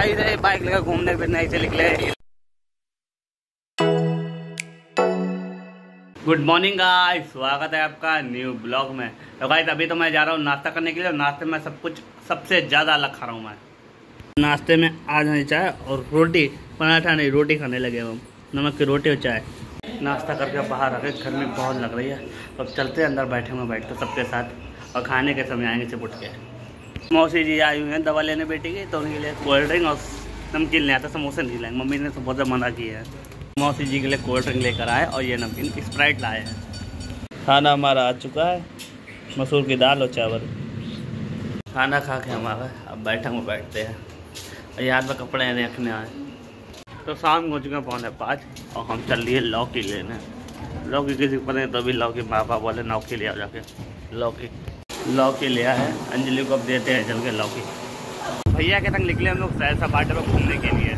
Bike लेकर घूमने फिरने ऐसे निकले। गुड मॉर्निंग गाइस स्वागत है आपका न्यू ब्लॉग में। तो गाइस अभी तो मैं जा रहा हूँ नाश्ता करने के लिए। नाश्ते में सब कुछ, सबसे ज़्यादा अलग खा रहा हूँ मैं। नाश्ते में आज नहीं चाय और रोटी, पराठा नहीं, रोटी खाने लगे हम। नमक की रोटी और चाय। नाश्ता करके बाहर आ गए। गर्मी बहुत लग रही है। अब चलते अंदर बैठे हुए बैठते सबके साथ। और खाने के समय आएँगे उठ के। मौसी जी आई हुई हैं दवा लेने बेटी की तो उनके लिए कोल्ड ड्रिंक और नमकीन ले आता समोसे नहीं लाए। मम्मी ने तो बहुत मना किया है। मौसी जी के लिए कोल्ड ड्रिंक लेकर आए और ये नमकीन स्प्राइट लाए हैं। खाना हमारा आ चुका है, मसूर की दाल और चावल। खाना खा के हमारा अब बैठे हुए बैठते हैं। और यहाँ पर कपड़े रखने आए। तो शाम हो चुके हैं पौने पाँच, और हम चल लिए लौकी लेने। लौकी किसी को पता नहीं तो भी लौकी माँ बाप बोले लौकी ले जाके। लौकी। लौकी लिया है। अंजलि को अब देते हैं चल के लौकी भैया के संग निकले हम लोग सैर सपाटे पर घूमने के लिए।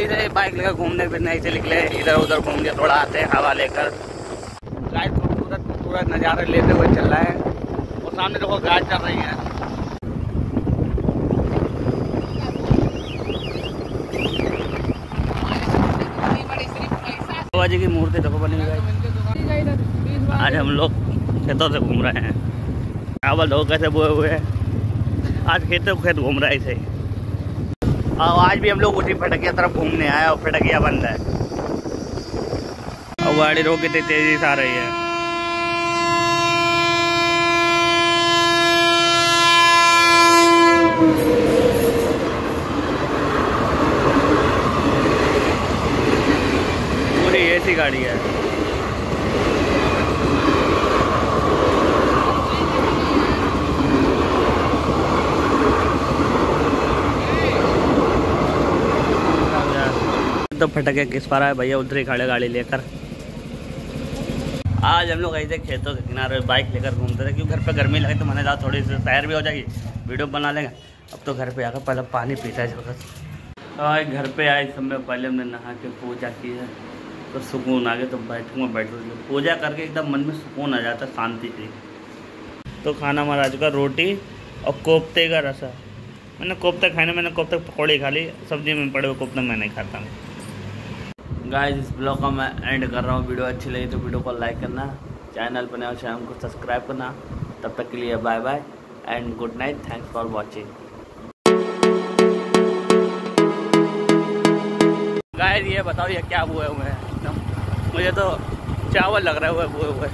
इधर बाइक लेकर घूमने फिरने ऐसे निकले। इधर उधर घूम के थोड़ा आते हैं, हवा लेकर। गाय खूबसूरत खूबसूरत नज़ारे लेते हुए चल रहे हैं। और सामने देखो, गाय चल रही है। की मूर्ति देखो बनी आज हम लोग खेतों से घूम रहे हैं। चावल देखो कैसे बोए हुए हैं। आज खेतों खेत घूम रहे थे। और आज भी हम लोग उसी फटकिया तरफ़ घूमने आए और फटकिया बंद है। और गाड़ी रोक कितनी तेज़ी से आ रही है। पूरी ऐसी गाड़ी है। तो फटके किस पर है भैया उधर ही खड़े गाड़ी लेकर। आज हम लोग ऐसे खेतों के किनारे, बाइक लेकर घूमते थे, क्योंकि घर पे गर्मी लगे तो मैंने कहा थोड़ी सी सैर भी हो जाएगी। वीडियो बना लेंगे। अब तो घर पे आकर पहले पानी पीता है जगह आज घर पे आए समय पहले हमने नहा के पूजा की है। तो सुकून आ गया तो बैठूँगा बैठ पूजा करके एकदम मन में सुकून आ जाता, शांति से तो खाना हमारा आज का रोटी और कोफ्ते का रसा। मैंने कोफ्ता खाने मैंने कोफ्ते पकौड़े खा ली सब्ज़ी में पड़े हुए कोफ्ते मैं नहीं खाता गाइस इस ब्लॉग का मैं एंड कर रहा हूँ। वीडियो अच्छी लगी तो वीडियो को लाइक करना चैनल पर नया चैनल को सब्सक्राइब करना। तब तक के लिए bye bye and good night thanks for watching guys ये बताओ, ये क्या हुए हुए हैं? मुझे तो चावल लग रहा है हुए हुए हुए